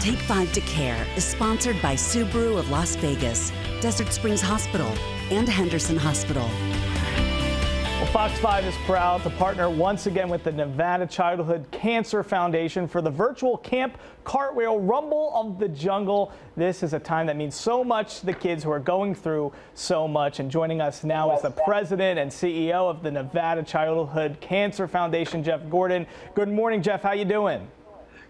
Take 5 to Care is sponsored by Subaru of Las Vegas, Desert Springs Hospital, and Henderson Hospital. Well, Fox 5 is proud to partner once again with the Nevada Childhood Cancer Foundation for the virtual Camp Cartwheel Rumble of the Jungle. This is a time that means so much to the kids who are going through so much. And joining us now is the president and CEO of the Nevada Childhood Cancer Foundation, Jeff Gordon. Good morning, Jeff. How you doing?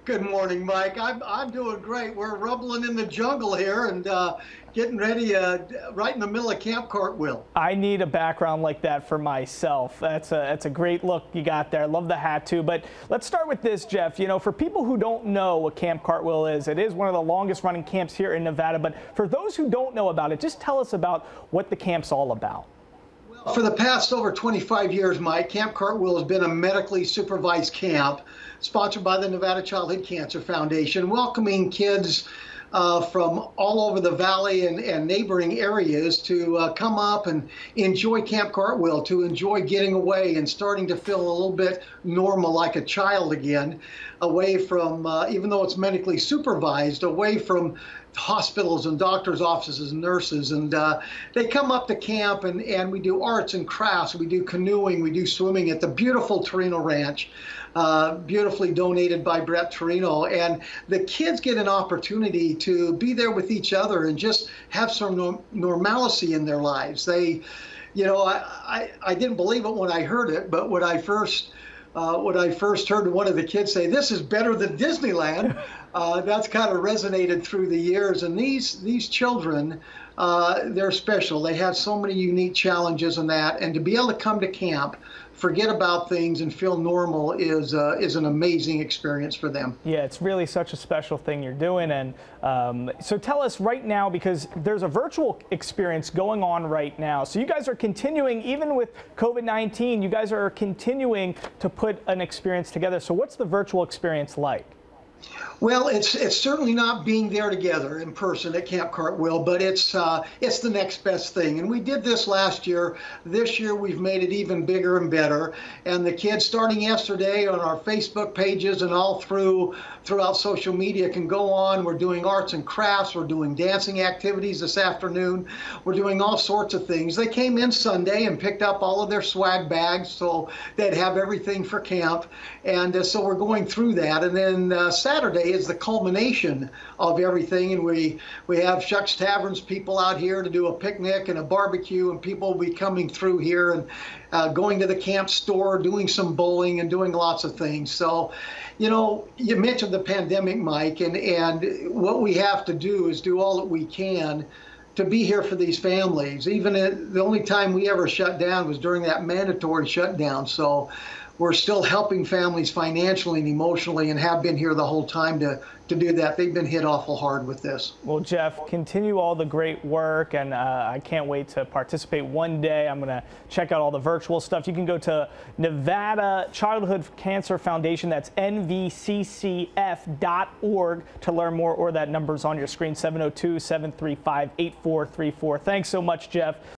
Good morning, Mike. I'm, I'm doing great. We're rumbling in the jungle here and uh, getting ready uh, right in the middle of Camp Cartwheel. I need a background like that for myself. That's a, that's a great look you got there. I love the hat too. But let's start with this, Jeff. You know, for people who don't know what Camp Cartwheel is, it is one of the longest running camps here in Nevada. But for those who don't know about it, just tell us about what the camp's all about. For the past over 25 years, Mike, Camp Cartwheel has been a medically supervised camp sponsored by the Nevada Childhood Cancer Foundation, welcoming kids uh, from all over the valley and, and neighboring areas to uh, come up and enjoy Camp Cartwheel, to enjoy getting away and starting to feel a little bit normal like a child again, away from, uh, even though it's medically supervised, away from hospitals and doctors' offices and nurses. And uh, they come up to camp and, and we do arts and crafts. We do canoeing, we do swimming at the beautiful Torino Ranch, uh, beautifully donated by Brett Torino. And the kids get an opportunity to be there with each other and just have some no normalcy in their lives. They, you know, I, I, I didn't believe it when I heard it, but when I first uh, when I first heard one of the kids say, "This is better than Disneyland," uh, that's kind of resonated through the years. And these these children, uh, they're special. They have so many unique challenges in that, and to be able to come to camp forget about things and feel normal is uh, is an amazing experience for them. Yeah, it's really such a special thing you're doing. And um, so tell us right now, because there's a virtual experience going on right now. So you guys are continuing, even with COVID-19, you guys are continuing to put an experience together. So what's the virtual experience like? Well, it's it's certainly not being there together in person at Camp Cartwheel, but it's uh, it's the next best thing. And we did this last year. This year we've made it even bigger and better. And the kids, starting yesterday, on our Facebook pages and all through throughout social media, can go on. We're doing arts and crafts. We're doing dancing activities this afternoon. We're doing all sorts of things. They came in Sunday and picked up all of their swag bags, so they'd have everything for camp. And uh, so we're going through that. And then uh, Saturday is the culmination of everything, and we we have Shucks Taverns people out here to do a picnic and a barbecue, and people will be coming through here and uh, going to the camp store, doing some bowling, and doing lots of things. So, you know, you mentioned the pandemic, Mike, and and what we have to do is do all that we can to be here for these families. Even the only time we ever shut down was during that mandatory shutdown. So we're still helping families financially and emotionally and have been here the whole time to, to do that. They've been hit awful hard with this. Well, Jeff, continue all the great work, and uh, I can't wait to participate one day. I'm going to check out all the virtual stuff. You can go to Nevada Childhood Cancer Foundation, that's nvccf.org, to learn more, or that number's on your screen, 702 735 8434. Thanks so much, Jeff.